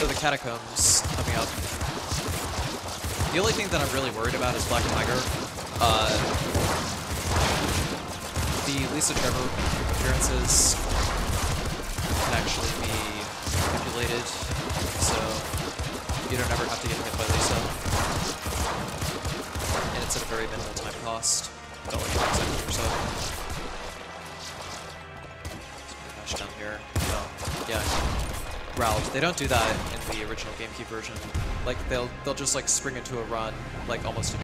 So the catacombs coming up. The only thing that I'm really worried about is Black Tiger. Uh, the Lisa Trevor appearances can actually be manipulated, so you don't ever have to get hit by Lisa. And it's at a very minimal time cost, about like 5 seconds or so. Down here. Oh, yeah. They don't do that in the original GameCube version. Like they'll they'll just like spring into a run like almost